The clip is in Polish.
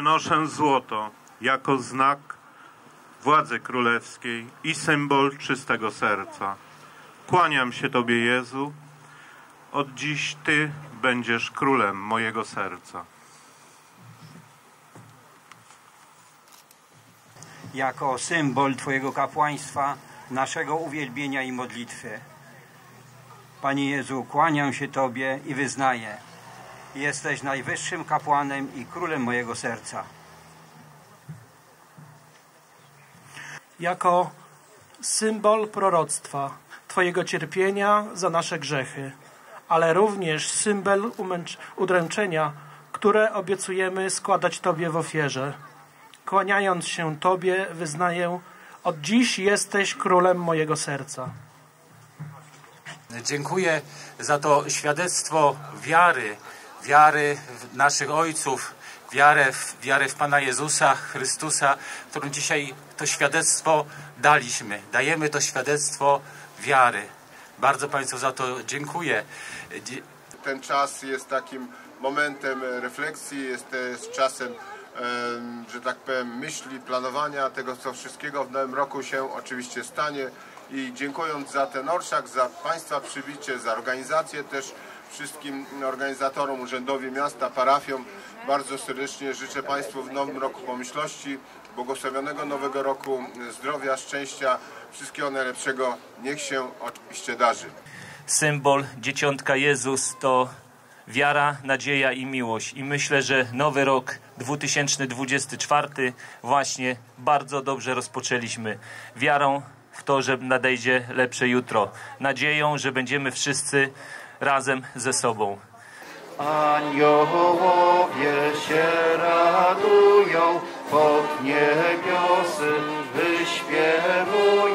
noszę złoto jako znak władzy królewskiej i symbol czystego serca. Kłaniam się Tobie, Jezu. Od dziś Ty będziesz królem mojego serca. jako symbol Twojego kapłaństwa, naszego uwielbienia i modlitwy. Panie Jezu, kłaniam się Tobie i wyznaję. Jesteś najwyższym kapłanem i królem mojego serca. jako symbol proroctwa Twojego cierpienia za nasze grzechy, ale również symbol udręczenia, które obiecujemy składać Tobie w ofierze. Kłaniając się Tobie, wyznaję, od dziś jesteś królem mojego serca. Dziękuję za to świadectwo wiary, wiary w naszych ojców, wiarę w, wiarę w Pana Jezusa Chrystusa, którym dzisiaj to świadectwo daliśmy. Dajemy to świadectwo wiary. Bardzo Państwu za to dziękuję. Ten czas jest takim momentem refleksji, jest też czasem, em, że tak powiem, myśli, planowania tego, co wszystkiego w nowym roku się oczywiście stanie. I dziękując za ten orszak, za Państwa przybicie, za organizację też wszystkim organizatorom, urzędowi miasta, parafiom, bardzo serdecznie życzę Państwu w nowym roku pomyślności, błogosławionego nowego roku, zdrowia, szczęścia, wszystkiego najlepszego. Niech się oczywiście darzy. symbol Dzieciątka Jezus to wiara, nadzieja i miłość. I myślę, że nowy rok 2024 właśnie bardzo dobrze rozpoczęliśmy. Wiarą w to, że nadejdzie lepsze jutro. Nadzieją, że będziemy wszyscy razem ze sobą. Aniołowie się radują, pod niebiosy wyśpiewują.